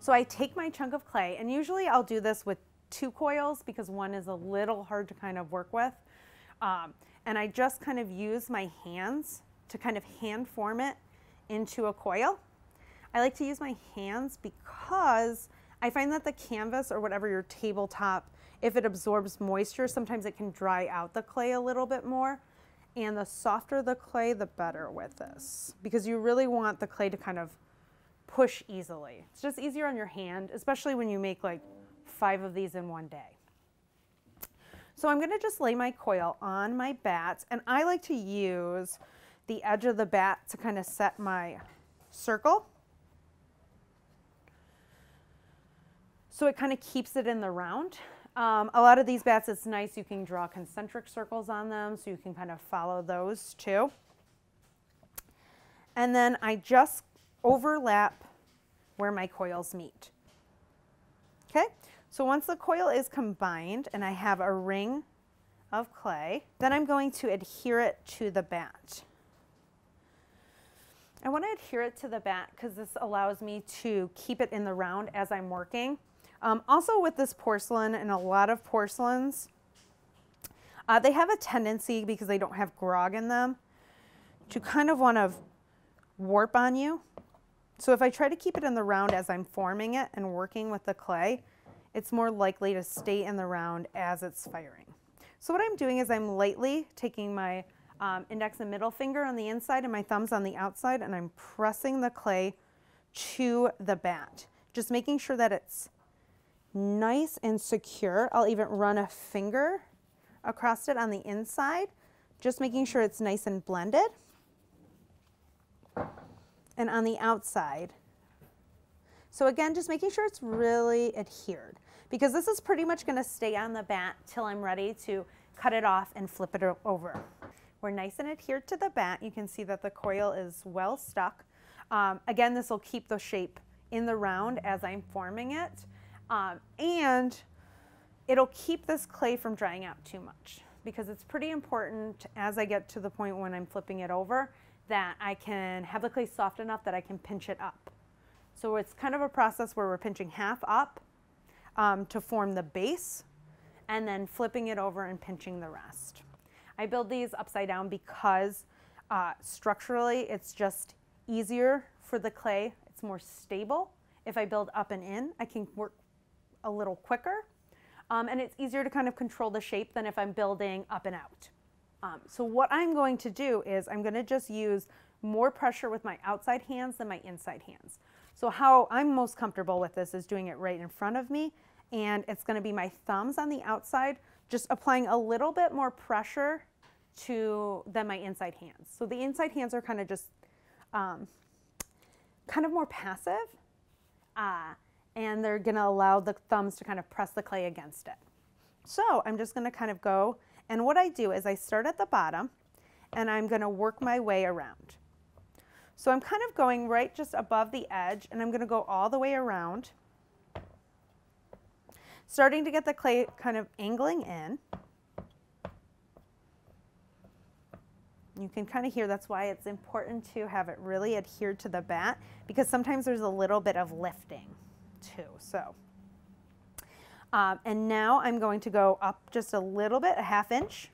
So I take my chunk of clay, and usually I'll do this with two coils because one is a little hard to kind of work with. Um, and I just kind of use my hands to kind of hand form it into a coil. I like to use my hands because I find that the canvas or whatever your tabletop, if it absorbs moisture, sometimes it can dry out the clay a little bit more. And the softer the clay, the better with this because you really want the clay to kind of push easily. It's just easier on your hand, especially when you make like five of these in one day. So I'm gonna just lay my coil on my bats and I like to use the edge of the bat to kind of set my circle. So it kind of keeps it in the round. Um, a lot of these bats, it's nice, you can draw concentric circles on them so you can kind of follow those too. And then I just overlap where my coils meet. Okay, so once the coil is combined and I have a ring of clay, then I'm going to adhere it to the bat. I want to adhere it to the bat because this allows me to keep it in the round as I'm working. Um, also with this porcelain and a lot of porcelains, uh, they have a tendency because they don't have grog in them to kind of want to warp on you. So if I try to keep it in the round as I'm forming it and working with the clay, it's more likely to stay in the round as it's firing. So what I'm doing is I'm lightly taking my um, index and middle finger on the inside and my thumbs on the outside and I'm pressing the clay to the bat. Just making sure that it's nice and secure. I'll even run a finger across it on the inside, just making sure it's nice and blended. And on the outside. So again, just making sure it's really adhered because this is pretty much gonna stay on the bat till I'm ready to cut it off and flip it over. We're nice and adhered to the bat. You can see that the coil is well stuck. Um, again, this will keep the shape in the round as I'm forming it. Um, and it'll keep this clay from drying out too much because it's pretty important as I get to the point when I'm flipping it over that I can have the clay soft enough that I can pinch it up. So it's kind of a process where we're pinching half up um, to form the base and then flipping it over and pinching the rest. I build these upside down because uh, structurally it's just easier for the clay. It's more stable. If I build up and in, I can work a little quicker. Um, and it's easier to kind of control the shape than if I'm building up and out. Um, so what I'm going to do is I'm going to just use more pressure with my outside hands than my inside hands. So how I'm most comfortable with this is doing it right in front of me and it's going to be my thumbs on the outside just applying a little bit more pressure to than my inside hands. So the inside hands are kind of just um, kind of more passive uh, and they're going to allow the thumbs to kind of press the clay against it. So I'm just going to kind of go and what I do is I start at the bottom and I'm going to work my way around. So I'm kind of going right just above the edge and I'm going to go all the way around, starting to get the clay kind of angling in. You can kind of hear that's why it's important to have it really adhered to the bat because sometimes there's a little bit of lifting too. So, um, and now I'm going to go up just a little bit, a half inch